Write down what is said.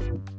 you